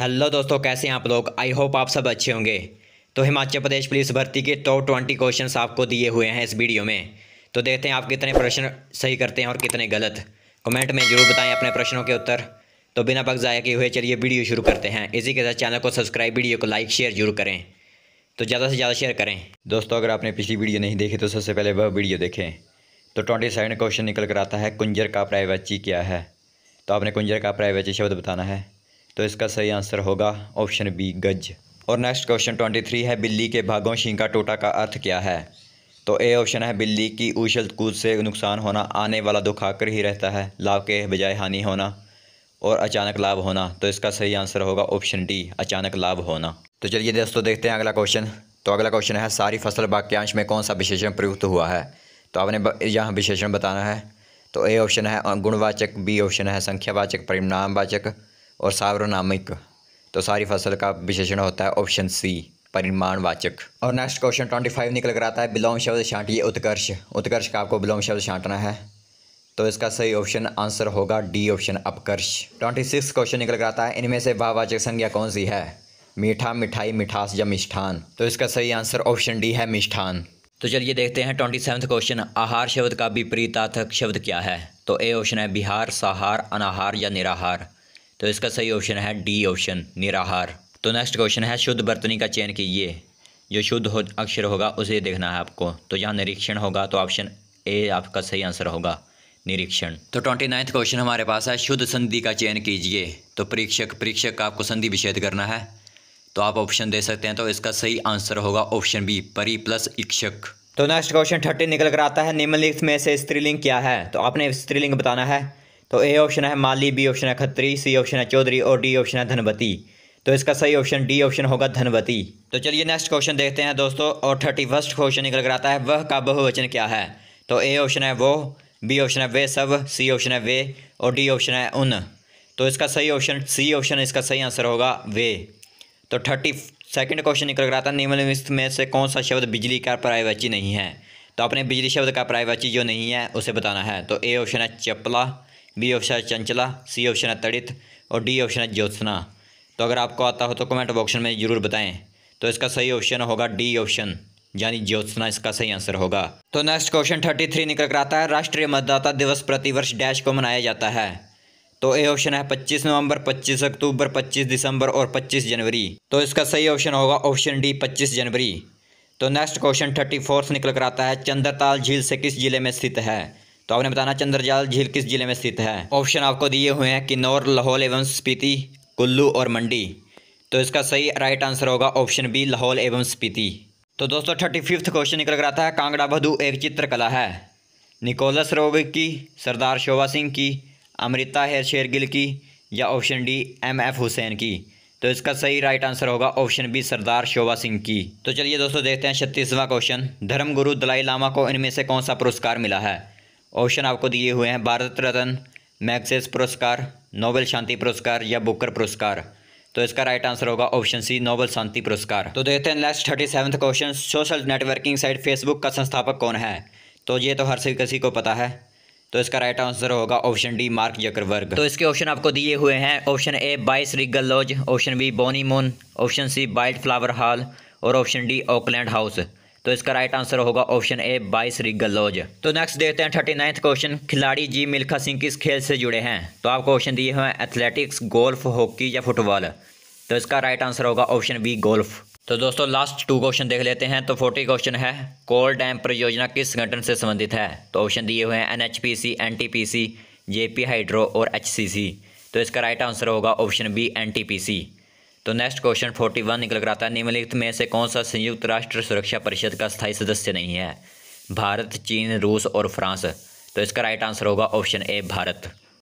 Hello दोस्तों, कैसे हैं आप लोग? आई होप आप सब अच्छे होंगे। तो हिमाचल प्रदेश पुलिस भर्ती के टॉप ट्वेंटी क्वेश्चन आपको दिए हुए हैं इस वीडियो में। तो देखते हैं आप कितने प्रश्न सही करते हैं और कितने गलत। कमेंट में ज़रूर बताएँ अपने प्रश्नों के उत्तर। तो बिना वक्त ज़ाया किए हुए चलिए वीडियो शुरू करते हैं। इसी के साथ चैनल को सब्सक्राइब वीडियो को लाइक शेयर ज़रूर करें। तो ज़्यादा से ज़्यादा शेयर करें। दोस्तों, अगर आपने पिछली वीडियो नहीं देखी तो सबसे पहले वह वीडियो देखें। तो ट्वेंटी क्वेश्चन निकल कर आता है, कुंजर का प्राइवेची क्या है? तो आपने कुंजर का प्राइवेची शब्द बताना है। तो इसका सही आंसर होगा ऑप्शन बी, गज। और नेक्स्ट क्वेश्चन ट्वेंटी थ्री है, बिल्ली के भागों शिंका टोटा का अर्थ क्या है? तो ए ऑप्शन है, बिल्ली की उछल कूद से नुकसान होना, आने वाला दुख आकर ही रहता है, लाभ के बजाय हानि होना और अचानक लाभ होना। तो इसका सही आंसर होगा ऑप्शन डी, अचानक लाभ होना। तो चलिए दोस्तों, देखते हैं अगला क्वेश्चन। तो अगला क्वेश्चन है, सारी फ़सल वाक्यांश में कौन सा विशेषण प्रयुक्त हुआ है? तो आपने यहाँ विशेषण बताना है। तो ए ऑप्शन है, गुणवाचक, बी ऑप्शन है, संख्यावाचक, परिणामवाचक और सार्वनामिक। तो सारी फ़सल का विशेषण होता है ऑप्शन सी परिमाणवाचक। और नेक्स्ट क्वेश्चन ट्वेंटी फाइव निकल कर आता है, बिलोंग शब्द छांटिए उत्कर्ष। उत्कर्ष का आपको बिलोंग शब्द छांटना है। तो इसका सही ऑप्शन आंसर होगा डी ऑप्शन अपकर्ष। ट्वेंटी सिक्स क्वेश्चन निकल कर आता है, इनमें से भाववाचक संज्ञा कौन सी है? मीठा, मिठाई, मिठास या मिष्ठान। तो इसका सही आंसर ऑप्शन डी है, मिष्ठान। तो चलिए देखते हैं ट्वेंटी सेवन्थ क्वेश्चन आहार शब्द का विपरीतार्थक शब्द क्या है? तो ए ऑप्शन है बिहार, सहार, अनाहार या निराहार। तो इसका सही ऑप्शन है डी ऑप्शन निराहार। तो नेक्स्ट क्वेश्चन है शुद्ध बर्तनी का चयन कीजिए। जो शुद्ध हो, अक्षर होगा, उसे देखना है आपको। तो यहाँ निरीक्षण होगा तो ऑप्शन ए आपका सही आंसर होगा, निरीक्षण। तो ट्वेंटी नाइन्थ क्वेश्चन हमारे पास है, शुद्ध संधि का चयन कीजिए। तो परीक्षक परीक्षक का आपको संधि विषेद करना है। तो आप ऑप्शन दे सकते हैं तो इसका सही आंसर होगा ऑप्शन बी परी प्लस इक्षक। तो नेक्स्ट क्वेश्चन थर्टी निकल कर आता है, निम्नलिखित में से स्त्रीलिंग क्या है? तो आपने स्त्रीलिंग बताना है। तो ए ऑप्शन है माली, बी ऑप्शन है खत्री, सी ऑप्शन है चौधरी और डी ऑप्शन है धनवती। तो इसका सही ऑप्शन डी ऑप्शन होगा धनवती। तो चलिए नेक्स्ट क्वेश्चन देखते हैं दोस्तों और थर्टी फ़र्स्ट क्वेश्चन निकल कर आता है, वह का बहुवचन क्या है? तो ए ऑप्शन है वो, बी ऑप्शन है वे सब, सी ऑप्शन है वे और डी ऑप्शन है उन। तो इसका सही ऑप्शन, सी ऑप्शन, इसका सही आंसर होगा वे। तो थर्टी सेकेंड क्वेश्चन निकल कर आता है, निम्नलिखित में से कौन सा शब्द बिजली का प्रायवाची नहीं है? तो अपने बिजली शब्द का प्रायवाची जो नहीं है, उसे बताना है। तो ए ऑप्शन है चपला बी ऑप्शन है चंचला, सी ऑप्शन है तड़ित और डी ऑप्शन है ज्योत्सना। तो अगर आपको आता हो तो कमेंट बॉक्स में ज़रूर बताएँ। तो इसका सही ऑप्शन होगा डी ऑप्शन यानी ज्योत्सना इसका सही आंसर होगा। तो नेक्स्ट क्वेश्चन थर्टी थ्री निकल कर आता है। राष्ट्रीय मतदाता दिवस प्रतिवर्ष डैश को मनाया जाता है। तो ए ऑप्शन है पच्चीस नवंबर, पच्चीस अक्टूबर, पच्चीस दिसंबर और पच्चीस जनवरी। तो इसका सही ऑप्शन होगा ऑप्शन डी पच्चीस जनवरी। तो नेक्स्ट क्वेश्चन थर्टी फोर्थ निकल कर आता है। चंद्रताल झील से किस ज़िले में स्थित है? तो आपने बताना चंद्रजाल झील किस ज़िले में स्थित है? ऑप्शन आपको दिए हुए हैं किन्नौर लाहौल एवं स्पीति, कुल्लू और मंडी। तो इसका सही राइट आंसर होगा ऑप्शन बी लाहौल एवं स्पीति। तो दोस्तों थर्टी फिफ्थ क्वेश्चन निकल कर आता है। कांगड़ा बधु एक चित्रकला है। निकोलस रोबिक की, सरदार शोभा सिंह की, अमृता हेर शेरगिल की, या option D M F Hussain की। तो इसका सही राइट आंसर होगा ऑप्शन बी सरदार शोभा सिंह की। तो चलिए दोस्तों, देखते हैं छत्तीसवां क्वेश्चन धर्मगुरु दलाई लामा को इनमें से कौन सा पुरस्कार मिला है? ऑप्शन आपको दिए हुए हैं, भारत रत्न, मैग्सेस पुरस्कार, नोबेल शांति पुरस्कार या बुकर पुरस्कार। तो इसका राइट आंसर होगा ऑप्शन सी नोबेल शांति पुरस्कार। तो देखते हैं next thirty seventh question social networking site Facebook का संस्थापक कौन है? तो ये तो हर से किसी को पता है। तो इसका राइट आंसर होगा ऑप्शन डी मार्क जकरवर्ग तो इसके ऑप्शन आपको दिए हुए हैं option A Vice Regal Lodge option B Bonnie Moon option C White Flower Hall और ऑप्शन डी ओकलैंड हाउस। तो इसका राइट आंसर होगा option A Vice Regal Lodge तो नेक्स्ट देखते हैं थर्टी नाइन्थ क्वेश्चन खिलाड़ी जी मिल्खा सिंह किस खेल से जुड़े हैं? तो आपको ऑप्शन दिए हुए हैं एथलेटिक्स गोल्फ हॉकी या फुटबॉल तो इसका राइट आंसर होगा ऑप्शन बी गोल्फ तो दोस्तों लास्ट टू क्वेश्चन देख लेते हैं। तो फोर्टी क्वेश्चन है कोल डैम परियोजना किस संगठन से संबंधित है? तो ऑप्शन दिए हुए हैं N H P C N T P C J P hydro और एच सी सी तो इसका राइट आंसर होगा option B N T P C तो नेक्स्ट क्वेश्चन फोर्टी वन निकल कर आता है। निम्नलिखित में से कौन सा संयुक्त राष्ट्र सुरक्षा परिषद का स्थायी सदस्य नहीं है? भारत, चीन, रूस और फ्रांस। तो इसका राइट आंसर होगा ऑप्शन ए भारत।